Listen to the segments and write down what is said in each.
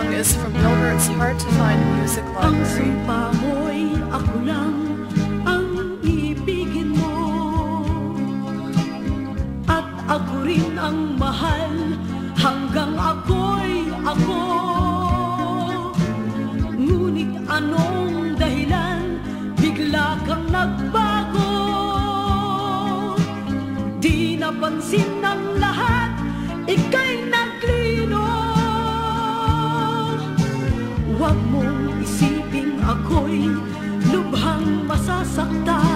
However, it's hard to find a music library. ako rin ang mahal hanggang ako'y ako. Ngunit anong dahilan bigla kang nagbago? Di napansin ng lahat, ika'y naglino Huwag mong isiping ako'y lubhang masasaktan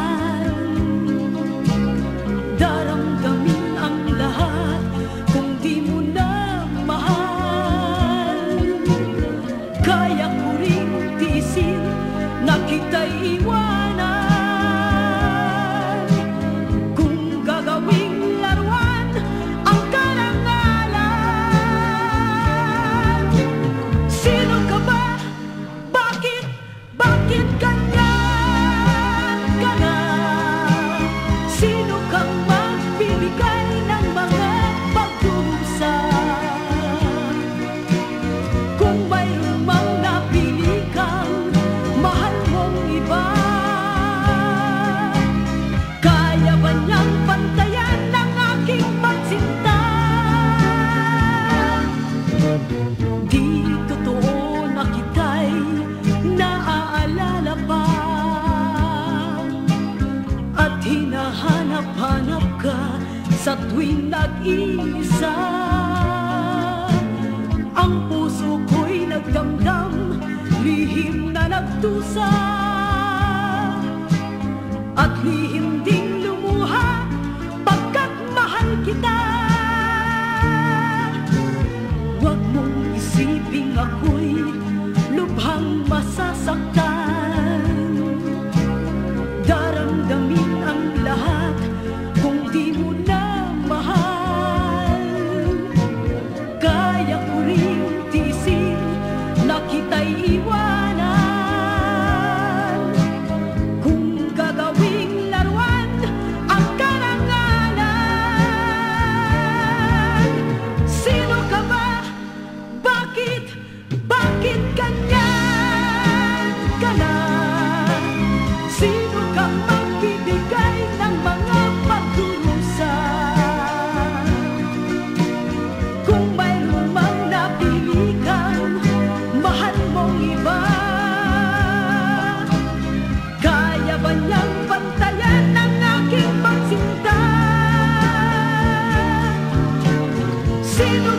hinahanap-hanap ka sa tuwing nag-iisa. Ang puso ko'y nagdamdam, lihim na nagtusa At lihim ding lumuha pagkat mahal kita. Huwag mong isiping ako'y lubhang masasaktan kita'y iwanan Kung gagawing laruan ang karangalan Sino ka ba? Bakit? ensino